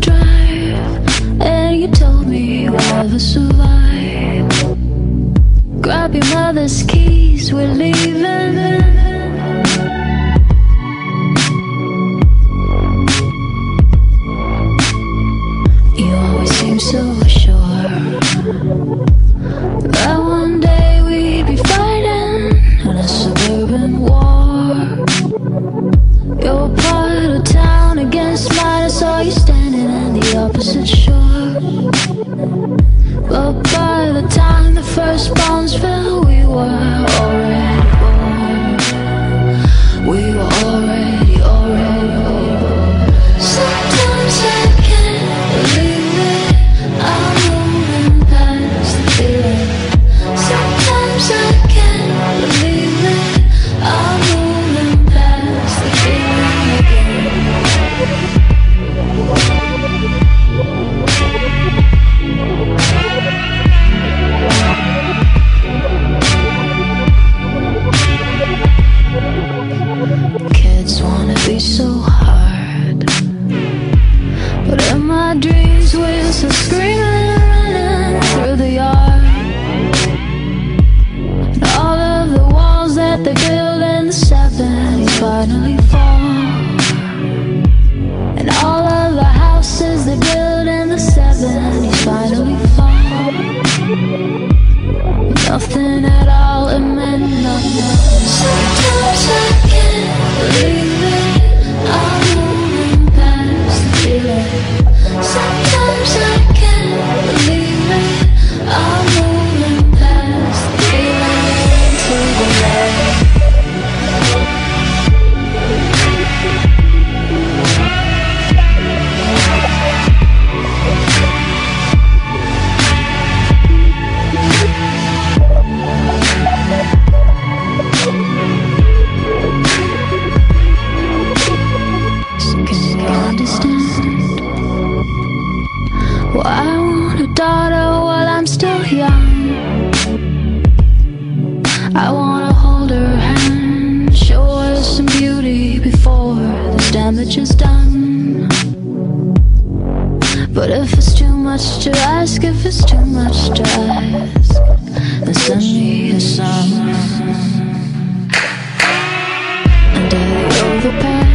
drive And you told me never survive. Grab your mother's keys, we're leaving. opposite shore But by the time the first bones fell, we were So screaming and running through the yard. All of the walls that they the finally fall And all of the houses they the finally fall Nothing at all, it meant nothing. If it's too much to ask, then send me a song. And I overpass.